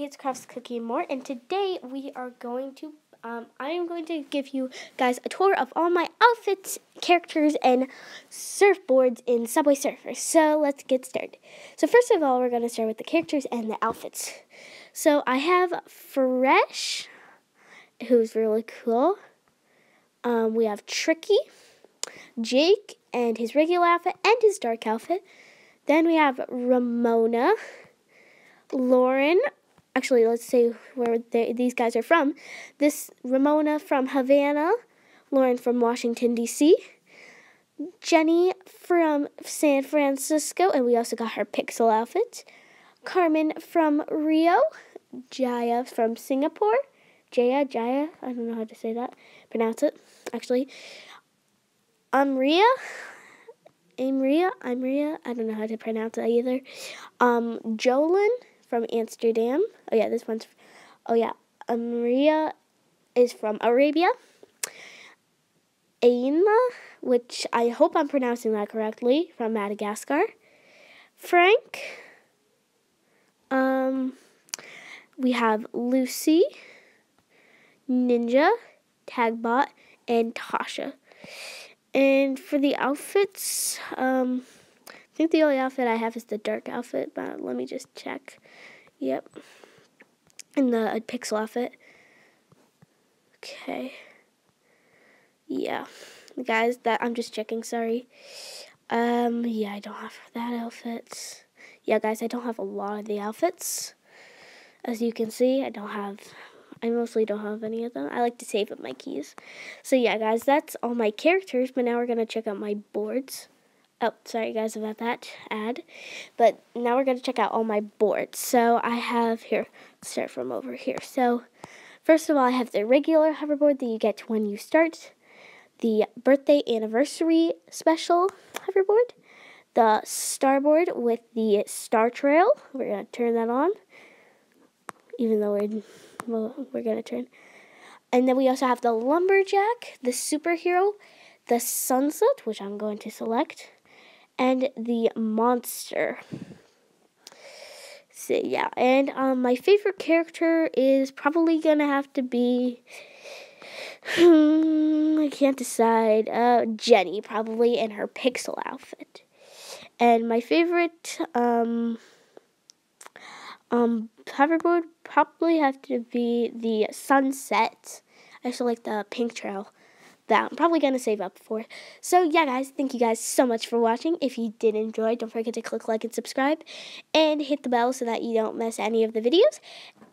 Kids Crafts Cookie More, and today we are going to, um, I am going to give you guys a tour of all my outfits, characters, and surfboards in Subway Surfers. So let's get started. So first of all, we're going to start with the characters and the outfits. So I have Fresh, who's really cool. Um, we have Tricky, Jake, and his regular outfit, and his dark outfit. Then we have Ramona, Lauren. Actually, let's say where these guys are from. This Ramona from Havana, Lauren from Washington, D.C., Jenny from San Francisco, and we also got her pixel outfit. Carmen from Rio, Jaya from Singapore, Jaya, Jaya, I don't know how to say that, pronounce it, actually. Amria, Amria, Amria, I don't know how to pronounce it either. Um, Jolyn from Amsterdam. Oh yeah, this one's, oh yeah, Amria is from Arabia. Aina, which I hope I'm pronouncing that correctly, from Madagascar. Frank. Um, we have Lucy, Ninja, Tagbot, and Tasha. And for the outfits, um, think the only outfit I have is the dark outfit, but let me just check. Yep. And the uh, pixel outfit. Okay. Yeah. Guys, that I'm just checking, sorry. Um, yeah, I don't have that outfit. Yeah, guys, I don't have a lot of the outfits. As you can see, I don't have I mostly don't have any of them. I like to save up my keys. So yeah, guys, that's all my characters. But now we're going to check out my boards. Oh, sorry guys about that ad. But now we're going to check out all my boards. So I have here, start from over here. So first of all, I have the regular hoverboard that you get when you start. The birthday anniversary special hoverboard. The starboard with the star trail. We're going to turn that on. Even though we're well, we're going to turn. And then we also have the Lumberjack, the Superhero, the Sunset, which I'm going to select, and the Monster. So, yeah, and um, my favorite character is probably to have to be. Hmm, I can't decide. Uh, Jenny, probably, in her pixel outfit. And my favorite um, um, hoverboard probably have to be the sunset. I also like the pink trail that I'm probably going to save up for. So, yeah, guys, thank you guys so much for watching. If you did enjoy, don't forget to click like and subscribe and hit the bell so that you don't miss any of the videos.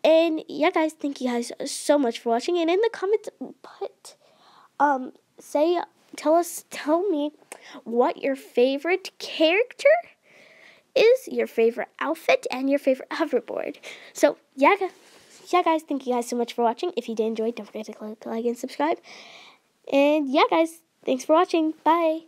And, yeah, guys, thank you guys so much for watching. And in the comments, put, um, say, tell us, tell me what your favorite character is your favorite outfit and your favorite hoverboard. So, yeah, yeah, guys, thank you guys so much for watching. If you did enjoy, don't forget to click like and subscribe. And yeah, guys, thanks for watching. Bye.